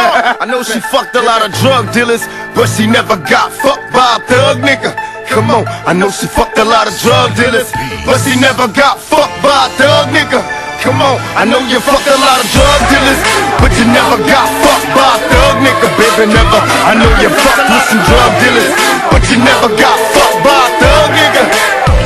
I know she fucked a lot of drug dealers, but she never got fucked by a thug nigga. Come on, I know she fucked a lot of drug dealers, but she never got fucked by a thug nigga. Come on, I know you fucked a lot of drug dealers, but you never got fucked by a thug nigga, baby, never. I know you fucked with some drug dealers, but you never got fucked by a thug nigga.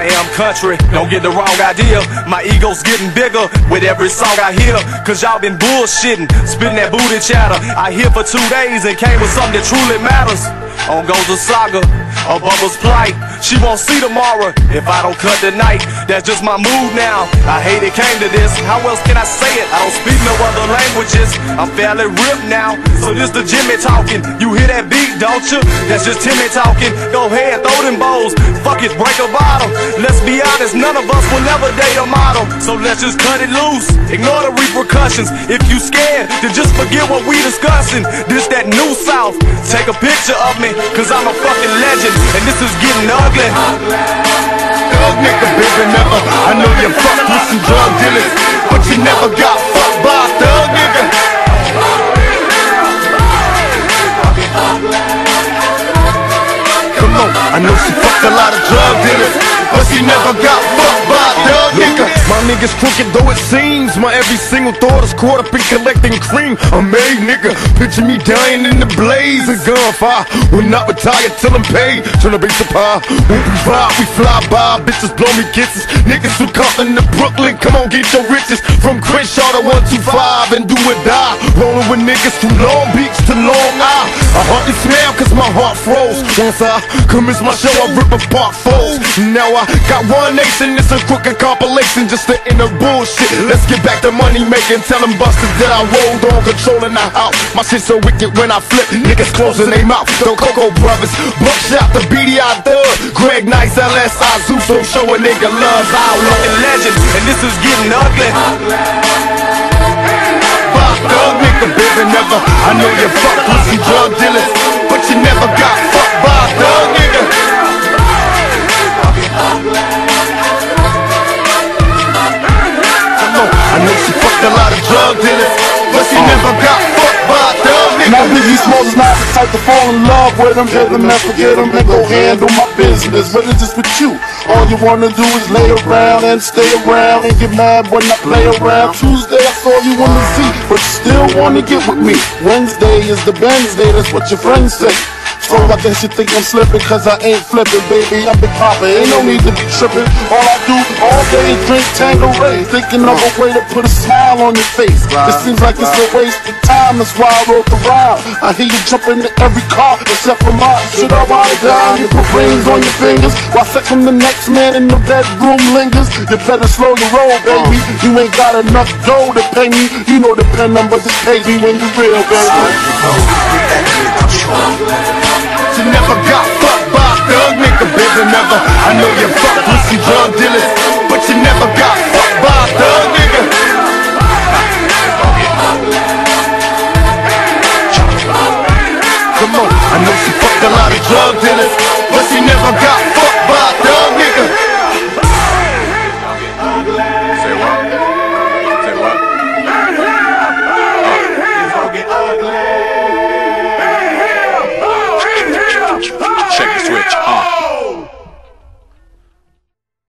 I am country, don't get the wrong idea. My ego's getting bigger with every song I hear. Cause y'all been bullshitting, spitting that booty chatter. I here for two days and came with something that truly matters. On goes the saga of Bubba's plight. She won't see tomorrow if I don't cut tonight. That's just my mood now. I hate it came to this. How else can I say it? I don't speak no other languages. I'm fairly ripped now. So this the Jimmy talking. You hear that beat, don't you? That's just Timmy talking. Go ahead, bowls. Fuck it, break a bottle. Let's be honest, none of us will ever date a model. So let's just cut it loose. Ignore the repercussions. If you scared, then just forget what we discussing. This that new South. Take a picture of me, cause I'm a fucking legend. And this is getting ugly. Thug nigga, baby, never. I know you fucked with some drug dealers, but you never got fucked by a thug nigga. Never got fucked by a thug nigga. My niggas crooked though it seems. My every single thought is caught up in collecting cream. I'm made nigga. Picture me dying in the blaze of gunfire. Will not retire till I'm paid. Turn the bass to high. When we vibe, we fly by. Bitches blow me kisses. Niggas who Compton to Brooklyn, come on get your riches. From Crenshaw to 125 and do or die. Rolling with niggas from Long Beach to Long Island. I hardly smell cause my heart froze. Once I commence my show, I rip apart foes. Now I got one nation, it's a crooked compilation just the bullshit. Let's get back to money making. Tell them busters that I rolled on, controlling the house. My shit so wicked when I flip, niggas closing their mouth. The Coco Brothers, Buckshot, the BDI Thug, Greg Nice, LSI, Zeus, so show a nigga love. I Fucking legend, and this is getting ugly. I know you fucked with some drug dealers, but you never got fucked by a thug nigga. On, I know she fucked a lot of drug dealers, but she never got fucked by a thug Now nigga. Biggie Smalls not the type to fall in love with him, hit him and forget him and go handle my business. But it's just with you. All you wanna do is lay around and stay around and get mad when I play around. Tuesday I saw you on the you still wanna get with me. Wednesday is the Wednesday, that's what your friends say. So I guess you think I'm slipping cause I ain't flipping, baby. I'm Big Papa, ain't no need to be tripping. All I do all day is drink Tanqueray, thinking of a way to put a smile on your face. It seems like it's a waste of time, that's why I wrote the rhyme. I hear you jump into every car except for mine. Should I ride down? You put rings on your fingers while sex from the next man in the bedroom lingers. You better slow your roll, baby. You ain't got enough dough to pay me. You know the pen number just pays me when you real, baby you never got fucked by. A thug nigga, baby, never. I know you fuck pussy drug dealers, but you never got fucked by a thug nigga. Come on, I know she fucked a lot of drug dealers, but she never got